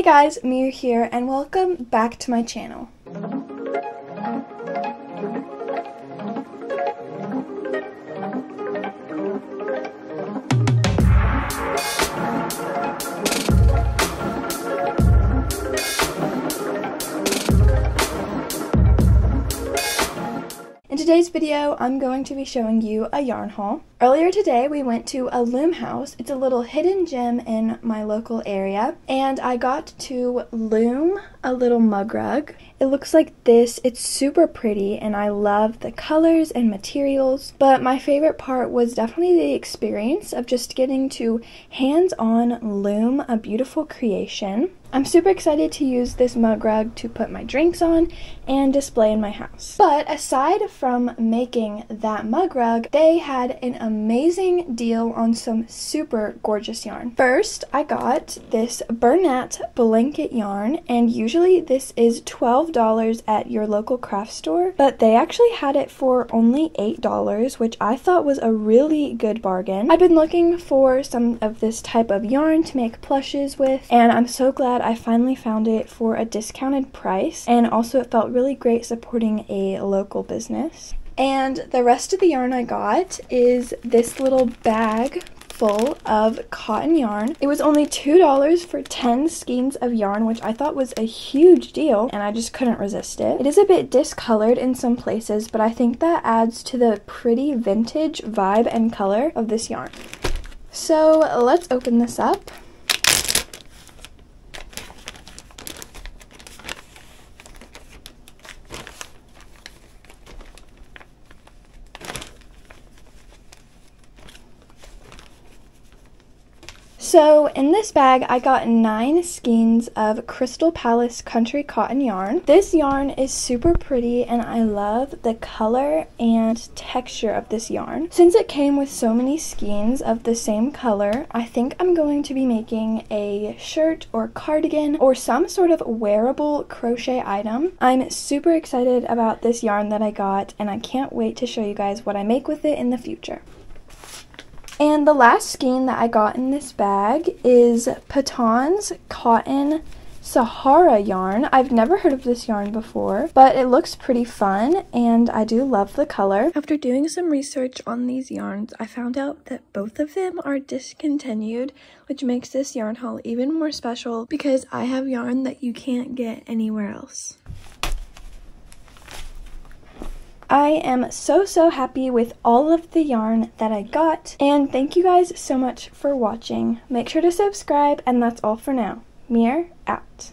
Hey guys, Mir here and welcome back to my channel. In today's video, I'm going to be showing you a yarn haul. Earlier today, we went to a loom house. It's a little hidden gem in my local area, and I got to loom a little mug rug. It looks like this. It's super pretty, and I love the colors and materials, but my favorite part was definitely the experience of just getting to hands-on loom a beautiful creation. I'm super excited to use this mug rug to put my drinks on and display in my house. But aside from making that mug rug, they had an amazing deal on some super gorgeous yarn. First, I got this Bernat blanket yarn, and usually this is $12 at your local craft store, but they actually had it for only $8, which I thought was a really good bargain. I've been looking for some of this type of yarn to make plushes with, and I'm so glad I finally found it for a discounted price and also it felt really great supporting a local business. And the rest of the yarn I got is this little bag full of cotton yarn. It was only $2 for 10 skeins of yarn, which I thought was a huge deal, and I just couldn't resist it. It is a bit discolored in some places, but I think that adds to the pretty vintage vibe and color of this yarn. So let's open this up. So in this bag, I got nine skeins of Crystal Palace Country Cotton yarn. This yarn is super pretty and I love the color and texture of this yarn. Since it came with so many skeins of the same color, I think I'm going to be making a shirt or cardigan or some sort of wearable crochet item. I'm super excited about this yarn that I got and I can't wait to show you guys what I make with it in the future. And the last skein that I got in this bag is Patons Cotton Sahara yarn. I've never heard of this yarn before, but it looks pretty fun and I do love the color. After doing some research on these yarns, I found out that both of them are discontinued, which makes this yarn haul even more special because I have yarn that you can't get anywhere else. I am so, so happy with all of the yarn that I got. And thank you guys so much for watching. Make sure to subscribe, and that's all for now. Mir out.